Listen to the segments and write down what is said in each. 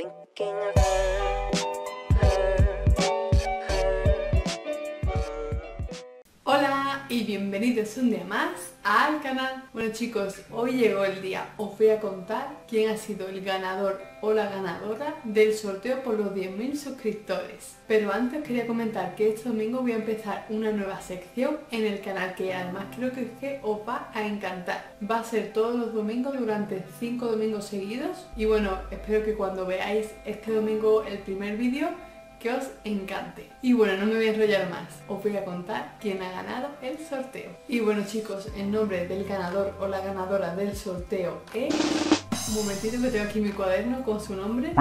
thinking of her, y bienvenidos un día más al canal. Bueno chicos, hoy llegó el día. Os voy a contar quién ha sido el ganador o la ganadora del sorteo por los 10.000 suscriptores. Pero antes quería comentar que este domingo voy a empezar una nueva sección en el canal que además creo que, es que os va a encantar. Va a ser todos los domingos durante 5 domingos seguidos y bueno, espero que cuando veáis este domingo el primer vídeo que os encante. Y bueno, no me voy a enrollar más, os voy a contar quién ha ganado el sorteo. Y bueno chicos, el nombre del ganador o la ganadora del sorteo es... Un momentito que tengo aquí mi cuaderno con su nombre.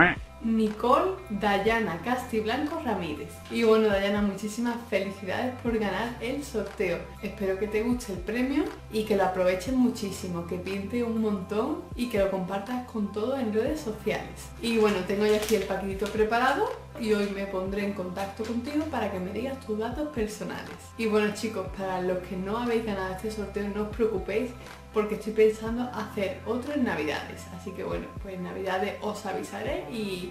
Nicole Dayana Castiblanco Ramírez. Y bueno, Dayana, muchísimas felicidades por ganar el sorteo. Espero que te guste el premio y que lo aproveches muchísimo, que pinte un montón y que lo compartas con todo en redes sociales. Y bueno, tengo ya aquí el paquetito preparado y hoy me pondré en contacto contigo para que me digas tus datos personales. Y bueno chicos, para los que no habéis ganado este sorteo, no os preocupéis porque estoy pensando hacer otro en navidades. Así que bueno, pues en navidades os avisaré y,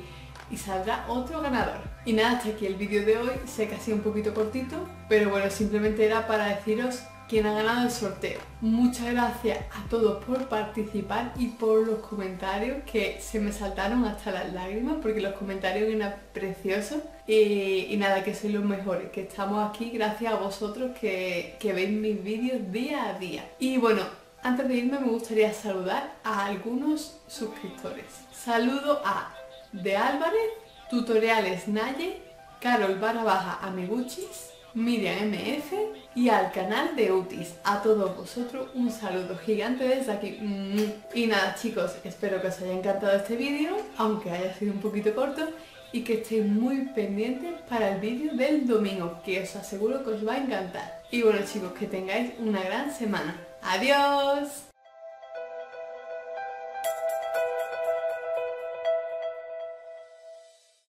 y saldrá otro ganador. Y nada, hasta aquí el vídeo de hoy. Sé que ha sido un poquito cortito, pero bueno, simplemente era para deciros quién ha ganado el sorteo. Muchas gracias a todos por participar y por los comentarios que se me saltaron hasta las lágrimas porque los comentarios eran preciosos y, y nada, que sois los mejores, que estamos aquí gracias a vosotros que, que veis mis vídeos día a día. Y bueno, antes de irme me gustaría saludar a algunos suscriptores. Saludo a De Álvarez, Tutoriales Naye, Carol barra baja Amiguchis, Miriam MF y al canal de Utis. A todos vosotros un saludo gigante desde aquí. Y nada chicos, espero que os haya encantado este vídeo, aunque haya sido un poquito corto, y que estéis muy pendientes para el vídeo del domingo, que os aseguro que os va a encantar. Y bueno chicos, que tengáis una gran semana. ¡Adiós!